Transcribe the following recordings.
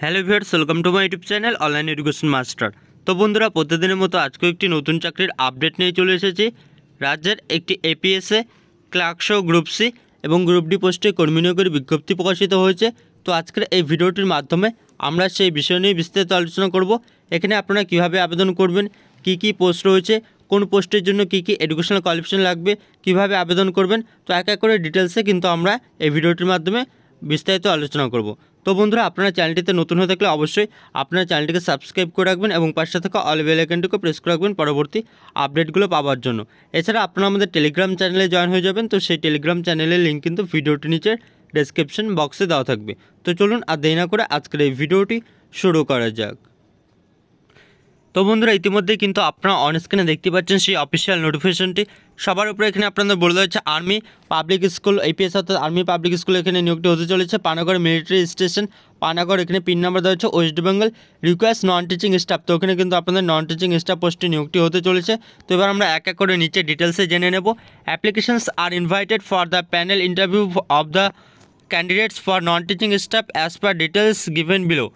Hello viewers welcome to my YouTube channel online education master তো বন্ধুরা, প্রতিদিনের মতো আজকেও একটি নতুন চাকরির আপডেট নিয়ে চলে এসেছি। রাজ্যের একটি এপিএসএ ক্লার্ক ক্লার্কশো গ্রুপ সি এবং গ্রুপ ডি পোস্টে কর্মী নিয়োগের বিজ্ঞপ্তি প্রকাশিত হয়েছে। তো আজকের এই ভিডিওটির মাধ্যমে আমরা সেই বিষয় নিয়ে বিস্তারিত আলোচনা করব। এখানে আপনারা কীভাবে আবেদন করবেন, কি কি পোস্ট রয়েছে, কোন পোস্টের জন্য কি কি এডুকেশনাল কোয়ালিফিকেশন লাগবে, কীভাবে আবেদন করবেন, তো এক এক করে ডিটেলসে কিন্তু আমরা এই ভিডিওটির মাধ্যমে বিস্তারিত আলোচনা করব। তো বন্ধুরা, আপনারা চ্যানেলটিতে নতুন হয়ে থাকলে অবশ্যই আপনার চ্যানেলটিকে সাবস্ক্রাইব করে রাখবেন এবং পাশে থাকা অল বেল আইকনটিকে প্রেস করে রাখবেন পরবর্তী আপডেটগুলো পাওয়ার জন্য। এছাড়া আপনারা আমাদের টেলিগ্রাম চ্যানেলে জয়েন হয়ে যাবেন, তো সেই টেলিগ্রাম চ্যানেলের লিঙ্ক কিন্তু ভিডিওটি নিচে ডেসক্রিপশন বক্সে দেওয়া থাকবে। তো চলুন আর দেরি না করে আজকের এই ভিডিওটি শুরু করা যাক। তো বন্ধুরা ইতিমধ্যে কিন্তু আপনারা অন স্ক্রিনে দেখতে পাচ্ছেন সেই অফিসিয়াল নোটিফিকেশনটি সবার উপরে এখানে আপনাদের বলে হচ্ছে আর্মি পাবলিক স্কুল এপিএস অর্থাৎ আর্মি পাবলিক স্কুল এখানে নিয়োগটি হতে চলেছে। পানাগড় মিলিটারি স্টেশন পানাগড় এখানে পিন নাম্বার দেওয়া হচ্ছে West Bengal request non teaching staff তো ওখানে কিন্তু আপনাদের নন টিচিং স্টাফ পোস্টে নিয়োগটি হতে চলেছে। তো এবার আমরা এক এক করে নিচে ডিটেলসে জেনে নেব। Applications are invited for the panel interview of the candidates for non teaching staff as per details given below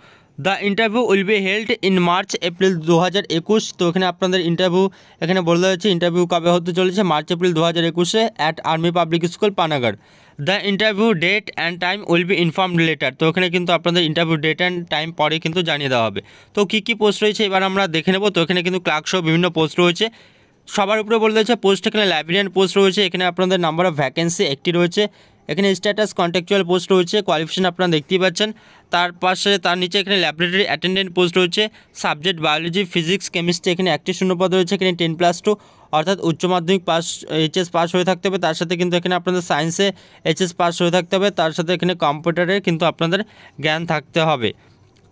the interview will be held in March April দু হাজার একুশ তো এখানে আপনাদের ইন্টারভিউ এখানে বলে দেওয়া হচ্ছে ইন্টারভিউ কবে হতে চলেছে? মার্চ এপ্রিল দু হাজার একুশে at army public school Panagarh the interview date and time will be informed later তো এখানে কিন্তু আপনাদের ইন্টারভিউ ডেট অ্যান্ড টাইম পরে কিন্তু জানিয়ে দেওয়া হবে। তো কী কী পোস্ট রয়েছে এবার আমরা দেখে নেব। তো এখানে কিন্তু ক্লার্ক সহ বিভিন্ন পোস্ট রয়েছে। সবার উপরে বলে দিয়েছে পোস্ট এখানে লাইব্রেরিয়ান পোস্ট রয়েছে। এখানে আপনাদের নাম্বার অফ ভ্যাকেন্সি একটি রয়েছে। এখানে স্ট্যাটাস কন্ট্যাকচুয়াল পোস্ট রয়েছে কোয়ালিফিকেশন আপনারা দেখতেই পাচ্ছেন। তার পাশে, তার নিচে এখানে ল্যাবরেটরি অ্যাটেন্ডেন্ট পোস্ট রয়েছে সাবজেক্ট বায়োলজি ফিজিক্স কেমিস্ট্রি এখানে একটি শূন্যপদ রয়েছে, এখানে টেন প্লাস টু অর্থাৎ উচ্চ মাধ্যমিক পাস এইচএস পাস হয়ে থাকতে হবে। তার সাথে কিন্তু এখানে আপনাদের সায়েন্সে এইচএস পাস হয়ে থাকতে হবে। তার সাথে এখানে কম্পিউটারে কিন্তু আপনাদের জ্ঞান থাকতে হবে।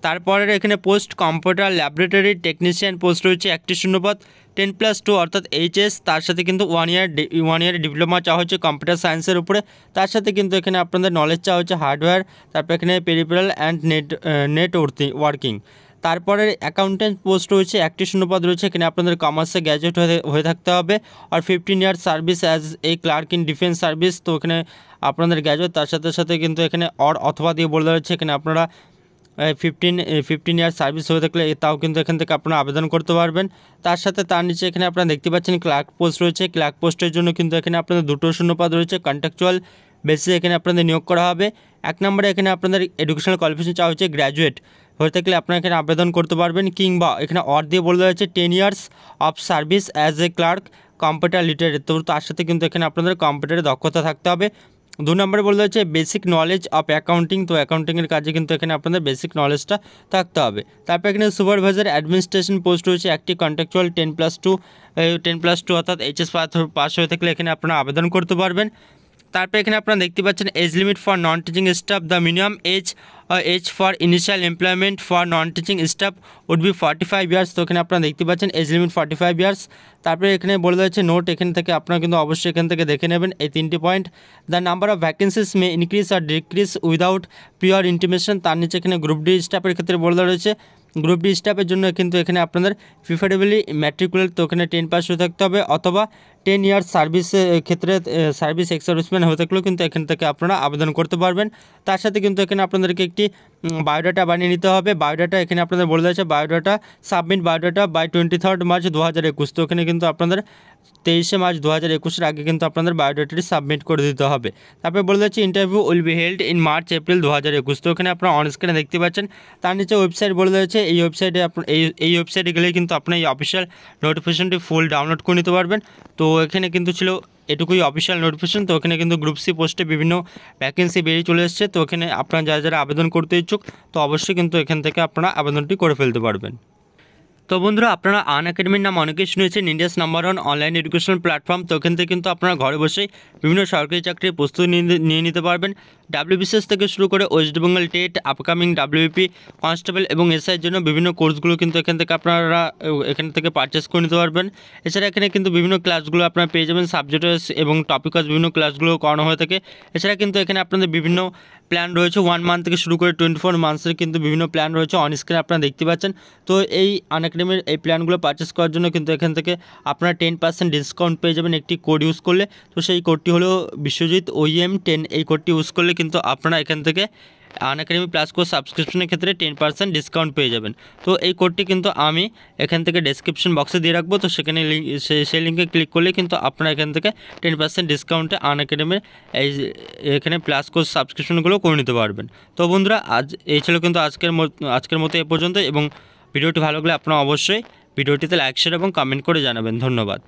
তারপরে এখানে post computer laboratory technician post রয়েছে একটি শূন্যপদ, টেন প্লাস টু অর্থাৎ এইচএস, তার সাথে কিন্তু one year one year diploma চাওয়া হচ্ছে কম্পিউটার সায়েন্সের উপরে। তার সাথে কিন্তু এখানে আপনাদের নলেজ চাওয়া হচ্ছে হার্ডওয়্যার তারপর এখানে peripheral and net networking তারপরে অ্যাকাউন্টেন্ট পোস্ট রয়েছে, একটি শূন্যপদ রয়েছে, এখানে আপনাদের কমার্সে গ্র্যাজুয়েট হয়ে থাকতে হবে। আর fifteen year service as a clerk in defence service তো এখানে আপনাদের গ্র্যাজুয়েট তার সাথে সাথে কিন্তু এখানে অর অথবা দিয়ে বলে রয়েছে এখানে আপনারা ফিফটিন ফিফটিন ইয়ার সার্ভিস হয়ে থাকলে তাও কিন্তু এখান থেকে আপনারা আবেদন করতে পারবেন। তার সাথে তার নিচে এখানে আপনারা দেখতে পাচ্ছেন ক্লার্ক পোস্ট রয়েছে। ক্লার্ক পোস্টের জন্য কিন্তু এখানে আপনাদের দুটো শূন্যপদ রয়েছে কন্ট্রাকচুয়াল বেসিসে এখানে আপনাদের নিয়োগ করা হবে। এক নম্বরে এখানে আপনাদের এডুকেশনাল কোয়ালিফিকেশন চাওয়া হচ্ছে গ্র্যাজুয়েট হয়ে থাকলে আপনারা এখানে আবেদন করতে পারবেন কিংবা এখানে অর দিয়ে বলে দেওয়া ten years of service as a clerk computer literate তো তার সাথে কিন্তু এখানে আপনাদের কম্পিউটারে দক্ষতা থাকতে হবে। দু নম্বরে বলতে হচ্ছে বেসিক নলেজ অফ অ্যাকাউন্টিং তো অ্যাকাউন্টিংয়ের কাজে কিন্তু এখানে আপনাদের বেসিক নলেজটা থাকতে হবে। তারপর এখানে সুপারভাইজার অ্যাডমিনিস্ট্রেশন পোস্ট রয়েছে, একটি contractual ten plus two ten plus two অর্থাৎ এইচএস পাস হয়ে থাকলে এখানে আপনারা আবেদন করতে পারবেন। তারপর এখানে আপনারা দেখতে পাচ্ছেন age limit for non teaching staff the minimum age age for initial employment for non teaching staff would be forty five years তো এখানে আপনারা দেখতে পাচ্ছেন age limit forty five years তারপরে এখানে বলে যাচ্ছে নোট এখান থেকে আপনারা কিন্তু অবশ্যই এখান থেকে দেখে নেবেন এই তিনটি point the number of vacancies may increase R decrease without prior intimation তার নিচে এখানে গ্রুপ ডি স্টাফের ক্ষেত্রে বলে রয়েছে। গ্রুপ ডি স্টাফের জন্য কিন্তু এখানে আপনাদের প্রিফারেবলি ম্যাট্রিকুলেট তো ওখানে টেন পাস হয়ে থাকতে হবে অথবা টেন ইয়ার্স সার্ভিসের ক্ষেত্রে সার্ভিস এক্স সার্ভিসম্যান হয়ে থাকলেও কিন্তু এখান থেকে আপনারা আবেদন করতে পারবেন। তার সাথে কিন্তু এখানে আপনাদেরকে একটি বায়োডাটা বানিয়ে নিতে হবে। বায়োডাটা এখানে আপনাদের বলে দিয়েছে biodata submit biodata by twenty third March দু হাজার একুশ। তো এখানে কিন্তু আপনাদের তেইশে মার্চ দু হাজার একুশের আগে কিন্তু আপনাদের বায়োডাটাটি সাবমিট করে দিতে হবে। তারপরে বলে দিচ্ছি interview will be held in March April দু হাজার একুশ। তো এখানে আপনারা অন স্ক্রিনে দেখতে পাচ্ছেন, তার নিচে ওয়েবসাইট বলে দিয়েছে এই ওয়েবসাইটে এই এই ওয়েবসাইটে গেলে কিন্তু আপনার এই অফিসিয়াল নোটিফিকেশনটি ফুল ডাউনলোড করে নিতে পারবেন। তো এখানে কিন্তু ছিল এটুকুই অফিসিয়াল নোটিফিকেশন তো ওখানে কিন্তু গ্রুপ সি পোস্টে বিভিন্ন ভ্যাকেন্সি বেরিয়ে চলে এসছে। তো ওখানে আপনারা যারা যারা আবেদন করতে ইচ্ছুক, তো অবশ্যই কিন্তু এখান থেকে আপনারা আবেদনটি করে ফেলতে পারবেন। তো বন্ধুরা, আপনারা আন একাডেমির নাম অনেকেই শুনেছেন India's number one online education platform তো ওখান থেকে কিন্তু আপনারা ঘরে বসেই বিভিন্ন সরকারি চাকরির প্রস্তুতি নিয়ে নিতে পারবেন। ডাব্লিউবিসিএস থেকে শুরু করে West Bengal TET upcoming WP constable এবং এসআইয়ের জন্য বিভিন্ন কোর্সগুলো কিন্তু এখান থেকে আপনারা এখান থেকে পারচেস করে নিতে পারবেন। এছাড়া এখানে কিন্তু বিভিন্ন ক্লাসগুলো আপনারা পেয়ে যাবেন সাবজেক্ট এবং টপিকাস বিভিন্ন ক্লাসগুলো করানো হয়ে থাকে। এছাড়া কিন্তু এখানে আপনাদের বিভিন্ন প্ল্যান রয়েছে। ওয়ান মান্থ থেকে শুরু করে টোয়েন্টি ফোর মান্থসের কিন্তু বিভিন্ন প্ল্যান রয়েছে। অন স্ক্রিনে আপনারা দেখতে পাচ্ছেন। তো এই আন একাডেমির এই প্ল্যানগুলো পারচেস করার জন্য কিন্তু এখান থেকে আপনারা টেন পার্সেন্ট ডিসকাউন্ট পেয়ে যাবেন একটি কোড ইউজ করলে। তো সেই কোডটি হলো বিশ্বজিৎ ওইএম টেন এই কোডটি ইউজ করলে কিন্তু আপনারা এখান থেকে আন একাডেমি প্লাস কোর্স সাবস্ক্রিপশনের ক্ষেত্রে টেন পার্সেন্ট ডিসকাউন্ট পেয়ে যাবেন। তো এই কোডটি কিন্তু আমি এখান থেকে ডেসক্রিপশন বক্সে দিয়ে রাখব। তো সেখানে সেই লিঙ্কে ক্লিক করলে কিন্তু আপনারা এখান থেকে টেন পার্সেন্ট ডিসকাউন্টে আন একাডেমির এই এখানে প্লাস কোর্স সাবস্ক্রিপশনগুলো করে নিতে পারবেন। তো বন্ধুরা, আজ এই ছিল কিন্তু আজকের আজকের মতো এ পর্যন্ত এবং ভিডিওটি ভালো লাগলে আপনারা অবশ্যই ভিডিওটিতে লাইক শেয়ার এবং কমেন্ট করে জানাবেন। ধন্যবাদ।